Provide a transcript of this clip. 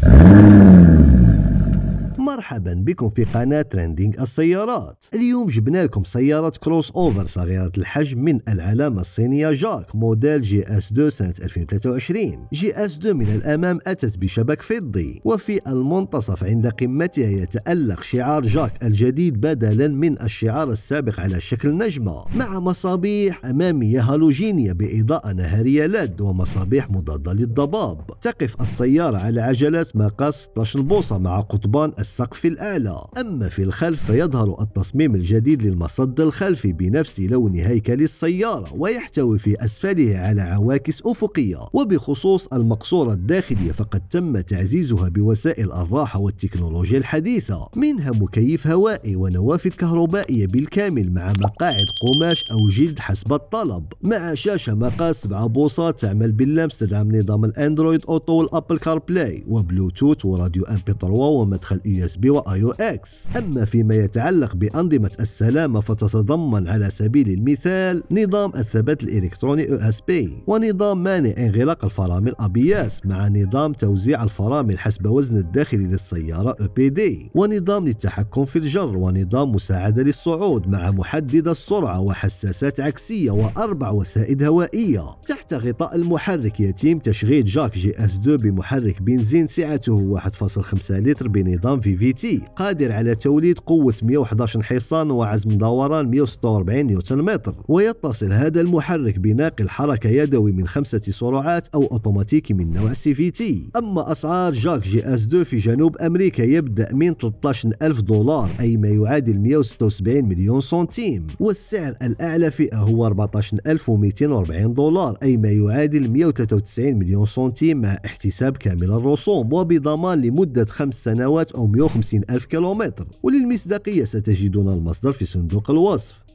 Mm-hmm. مرحبا بكم في قناة ترندينج السيارات. اليوم جبنا لكم سيارة crossover صغيرة الحجم من العلامة الصينية جاك موديل JS 2 سنة 2023 JS 2 من الأمام أتت بشبك فضي وفي المنتصف عند قمتها يتألق شعار جاك الجديد بدلا من الشعار السابق على شكل نجمة. مع مصابيح امامية هالوجينية بإضاءة نهارية LED ومصابيح مضادة للضباب. تقف السيارة على عجلات مقاس 16 بوصة مع قضبان السقف الأعلى أما في الخلف فيظهر التصميم الجديد للمصد الخلفي بنفس لون هيكل السيارة ويحتوي في أسفله على عواكس أفقية. وبخصوص المقصورة الداخلية فقد تم تعزيزها بوسائل الراحة والتكنولوجيا الحديثة منها مكيف هوائي ونوافذ كهربائية بالكامل مع مقاعد قماش أو جلد حسب الطلب. مع شاشة مقاس 7 بوصات تعمل باللمس تدعم نظام ال Android Auto وال Apple CarPlay وبلوتوث وراديو MP3 ومدخل USB و AUX. أما فيما يتعلق بأنظمة السلامه فتتضمن على سبيل المثال نظام الثبات الإلكتروني ESP ونظام مانع انغلاق الفرامل ABS مع نظام توزيع الفرامل حسب وزن الداخلي للسيارة EBD ونظام للتحكم في الجر ونظام مساعدة للصعود مع محدد السرعة وحساسات عكسية وأربع وسائد هوائية. تحت غطاء المحرك يتم تشغيل جاك JS 2 بمحرك بنزين سعته 1.5 لتر بنظام VVT قادر على توليد قوة 111 حصان وعزم دوران 146 نيوتن متر ويتصل هذا المحرك بناقل حركة يدوي من خمسة سرعات أو أوتوماتيكي من نوع CVT أما أسعار جاك JS 2 في جنوب أمريكا يبدأ من 13 ألف دولار أي ما يعادل 176 مليون سنتيم. والسعر الأعلى فئة هو 14240 دولار أي ما يعادل 193 مليون سنتيم مع احتساب كامل الرسوم وبضمان لمدة خمس سنوات أو 150 ألف كيلومتر وللمصداقية ستجدون المصدر في صندوق الوصف.